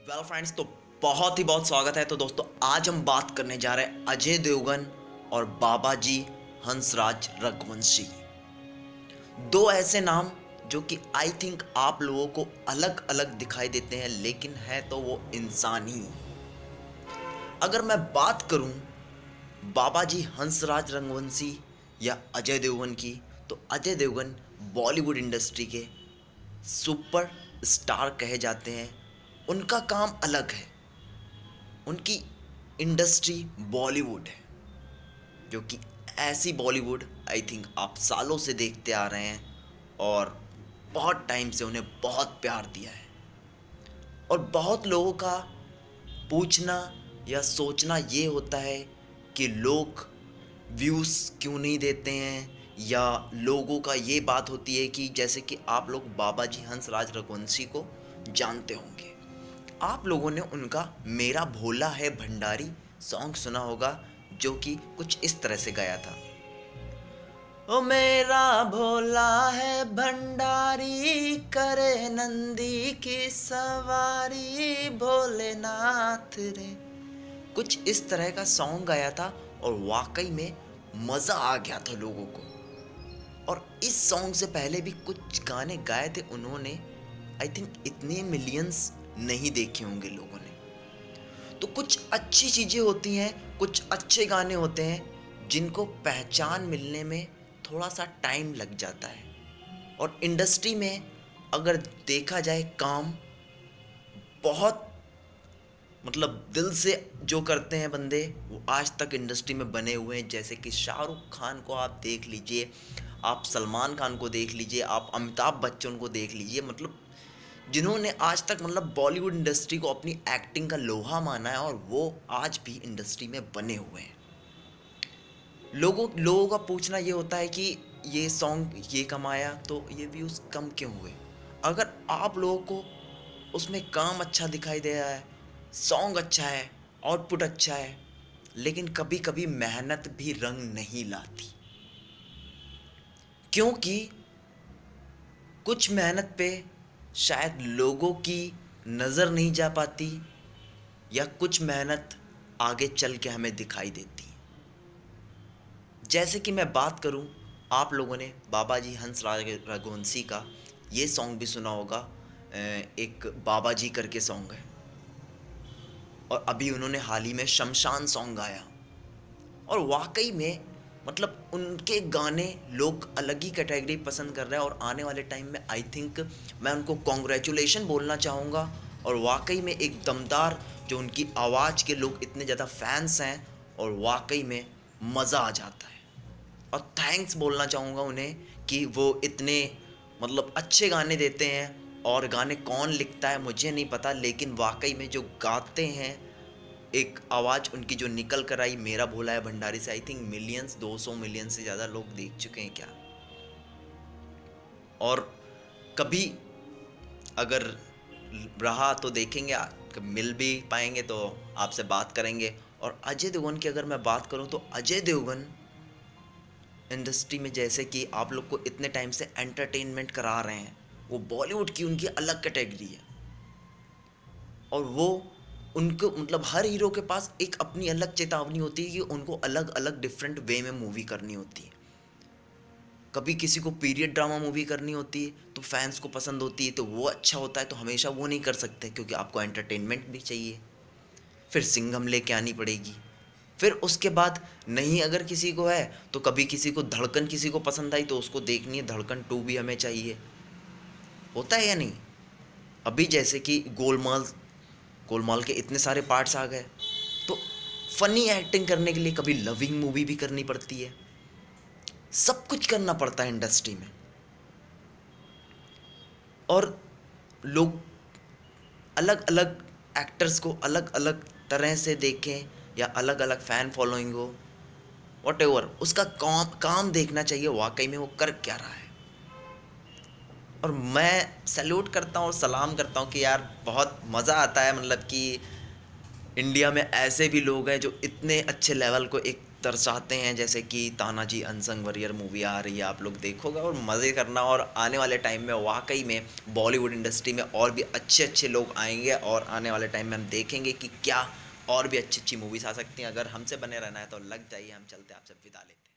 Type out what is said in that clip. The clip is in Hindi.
वेल फ्रेंड्स तो बहुत ही बहुत स्वागत है। तो दोस्तों, आज हम बात करने जा रहे हैं अजय देवगन और बाबा जी हंसराज रघुवंशी दो ऐसे नाम जो कि आई थिंक आप लोगों को अलग अलग दिखाई देते हैं, लेकिन है तो वो इंसान ही। अगर मैं बात करूँ बाबा जी हंसराज रंगवंशी या अजय देवगन की तो अजय देवगन बॉलीवुड इंडस्ट्री के सुपर स्टार कहे जाते हैं। उनका काम अलग है। उनकी इंडस्ट्री बॉलीवुड है, जो कि ऐसी बॉलीवुड आई थिंक आप सालों से देखते आ रहे हैं और बहुत टाइम से उन्हें बहुत प्यार दिया है। और बहुत लोगों का पूछना या सोचना ये होता है कि लोग व्यूज़ क्यों नहीं देते हैं, या लोगों का ये बात होती है कि जैसे कि आप लोग बाबा जी हंसराज रघुवंशी को जानते होंगे। आप लोगों ने उनका मेरा भोला है भंडारी सॉन्ग सुना होगा, जो कि कुछ इस तरह से गाया था। ओ मेरा भोला है भंडारी, करे नंदी की सवारी, भोलेनाथ रे। कुछ इस तरह का सॉन्ग गाया था और वाकई में मज़ा आ गया था लोगों को। और इस सॉन्ग से पहले भी कुछ गाने गाए थे उन्होंने, आई थिंक इतने मिलियंस नहीं देखे होंगे लोगों ने। तो कुछ अच्छी चीज़ें होती हैं, कुछ अच्छे गाने होते हैं, जिनको पहचान मिलने में थोड़ा सा टाइम लग जाता है। और इंडस्ट्री में अगर देखा जाए काम, बहुत मतलब दिल से जो करते हैं बंदे, वो आज तक इंडस्ट्री में बने हुए हैं। जैसे कि शाहरुख खान को आप देख लीजिए, आप सलमान खान को देख लीजिए, आप अमिताभ बच्चन को देख लीजिए मतलब जिन्होंने आज तक मतलब बॉलीवुड इंडस्ट्री को अपनी एक्टिंग का लोहा माना है और वो आज भी इंडस्ट्री में बने हुए हैं। लोगों लोगों का पूछना ये होता है कि ये सॉन्ग ये कमाया तो ये व्यूज़ कम क्यों हुए? अगर आप लोगों को उसमें काम अच्छा दिखाई दे रहा है सॉन्ग अच्छा है आउटपुट अच्छा है, लेकिन कभी कभी मेहनत भी रंग नहीं लाती। क्योंकि कुछ मेहनत पे शायद लोगों की नज़र नहीं जा पाती या कुछ मेहनत आगे चल के हमें दिखाई देती। जैसे कि मैं बात करूँ आप लोगों ने बाबा जी हंस रघुवंशी का, ये सॉन्ग भी सुना होगा एक बाबा जी करके सॉन्ग है। और अभी उन्होंने हाल ही में शमशान सॉन्ग गाया। और वाकई में मतलब उनके गाने लोग अलग ही कैटेगरी पसंद कर रहे हैं और आने वाले टाइम में आई थिंक मैं उनको कॉन्ग्रेचुलेशन बोलना चाहूँगा और वाकई में एक दमदार जो उनकी आवाज़ के लोग इतने ज़्यादा फैंस हैं और वाकई में मज़ा आ जाता है। और थैंक्स बोलना चाहूँगा उन्हें कि वो इतने मतलब अच्छे गाने देते हैं और गाने कौन लिखता है मुझे नहीं पता, लेकिन वाकई में जो गाते हैं एक आवाज़ उनकी जो निकल कर आई, मेरा भोला है भंडारी से आई थिंक मिलियंस 200 मिलियन से ज़्यादा लोग देख चुके हैं क्या? और कभी अगर रहा तो देखेंगे मिल भी पाएँगे तो आपसे बात करेंगे। और अजय देवगन की अगर मैं बात करूँ तो अजय देवगन इंडस्ट्री में जैसे कि आप लोग को इतने टाइम से एंटरटेनमेंट करा रहे हैं, वो बॉलीवुड की उनकी अलग कैटेगरी है। और वो उनको मतलब हर हीरो के पास एक अपनी अलग चेतावनी होती है कि उनको अलग अलग डिफरेंट वे में मूवी करनी होती है। कभी किसी को पीरियड ड्रामा मूवी करनी होती है तो फैंस को पसंद होती है तो वो अच्छा होता है तो हमेशा वो नहीं कर सकते, क्योंकि आपको एंटरटेनमेंट भी चाहिए। फिर सिंगम लेके आनी पड़ेगी। फिर उसके बाद नहीं अगर किसी को है तो कभी किसी को धड़कन किसी को पसंद आई तो उसको देखनी है, धड़कन टू भी हमें चाहिए। होता है या नहीं? अभी जैसे कि गोलमाल गोलमाल के इतने सारे पार्ट्स आ गए। तो फ़नी एक्टिंग करने के लिए कभी लविंग मूवी भी करनी पड़ती है। सब कुछ करना पड़ता है इंडस्ट्री में। और लोग अलग अलग एक्टर्स को अलग अलग तरह से देखें या अलग अलग फ़ैन फॉलोइंग हो वट उसका काम काम देखना चाहिए, वाकई में वो कर क्या रहा है। और मैं सैल्यूट करता हूँ और सलाम करता हूँ कि यार बहुत मज़ा आता है मतलब कि इंडिया में ऐसे भी लोग हैं जो इतने अच्छे लेवल को एक दर्शाते हैं, जैसे कि तानाजी अनसंग वरियर मूवी आ रही है, आप लोग देखोगे और मज़े करना। और आने वाले टाइम में वाकई में बॉलीवुड इंडस्ट्री में और भी अच्छे अच्छे लोग आएँगे और आने वाले टाइम में हम देखेंगे कि क्या और भी अच्छी अच्छी मूवीज़ आ सकती हैं। अगर हमसे बने रहना है तो लग जाइए, हम चलते आपसे विदा लेते